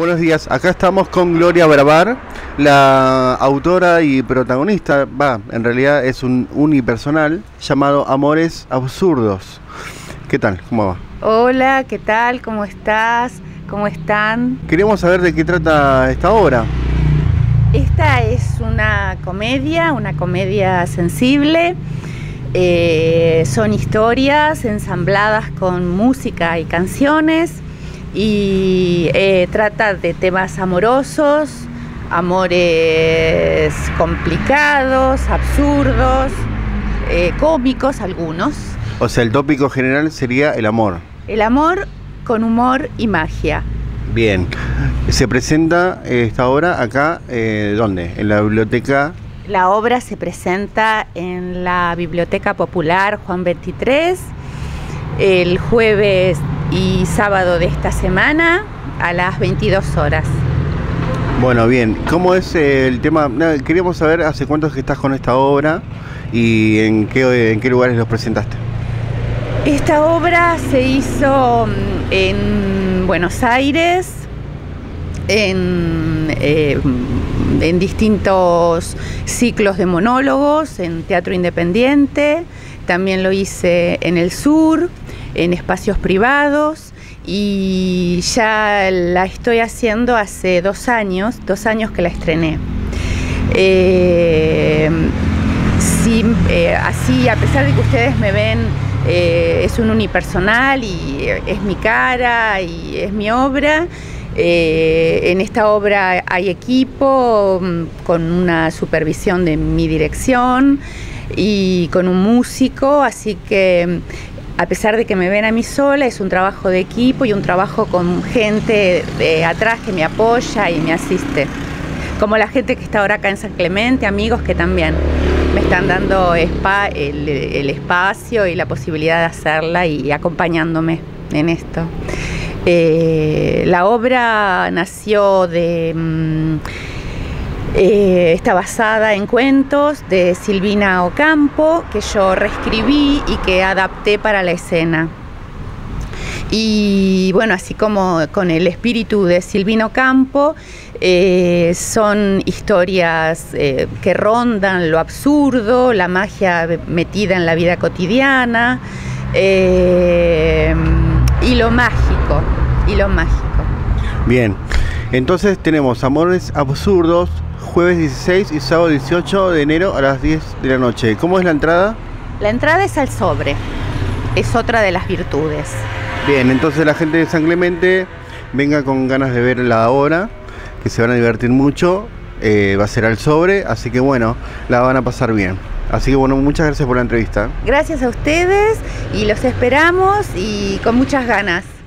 Buenos días, acá estamos con Gloria Bravar, la autora y protagonista, va, en realidad es un unipersonal llamado Amores Absurdos. ¿Qué tal? ¿Cómo va? Hola, ¿qué tal? ¿Cómo estás? ¿Cómo están? Queremos saber de qué trata esta obra. Esta es una comedia, una comedia sensible. Eh, son historias ensambladas con música y canciones y eh, trata de temas amorosos, amores complicados, absurdos, eh, cómicos algunos. O sea, el tópico general sería el amor. El amor con humor y magia. Bien. Se presenta esta obra acá, eh, ¿dónde? En la biblioteca. La obra se presenta en la Biblioteca Popular Juan 23 el jueves y sábado de esta semana a las 22 horas. Bueno, bien. ¿Cómo es el tema? Queríamos saber hace cuánto es que estás con esta obra y en qué, en qué lugares los presentaste. Esta obra se hizo mm, en Buenos Aires, en, eh, en distintos ciclos de monólogos, en teatro independiente, también lo hice en el sur, en espacios privados y ya la estoy haciendo hace dos años, dos años que la estrené. Eh, eh, así, a pesar de que ustedes me ven, eh, es un unipersonal y es mi cara y es mi obra. en esta obra hay equipo mm, con una supervisión de mi dirección y con un músico, así que a pesar de que me ven a mí sola, es un trabajo de equipo y un trabajo con gente de atrás que me apoya y me asiste. Como la gente que está ahora acá en San Clemente, amigos que también me están dando el, espacio y la posibilidad de hacerla y acompañándome en esto. Eh, la obra nació de... Mm, eh, está basada en cuentos de Silvina Ocampo que yo reescribí y que adapté para la escena. Y bueno, así como con el espíritu de Silvina Ocampo, eh, son historias eh, que rondan lo absurdo, la magia metida en la vida cotidiana y lo mágico, y lo mágico. Bien, entonces tenemos amores absurdos, jueves 16 y sábado 18 de enero a las 10 de la noche. ¿Cómo es la entrada? La entrada es al sobre, es otra de las virtudes. Bien, entonces la gente de San Clemente venga con ganas de ver la obra, que se van a divertir mucho, eh, va a ser al sobre, así que bueno, la van a pasar bien. Así que bueno, muchas gracias por la entrevista. Gracias a ustedes y los esperamos y con muchas ganas.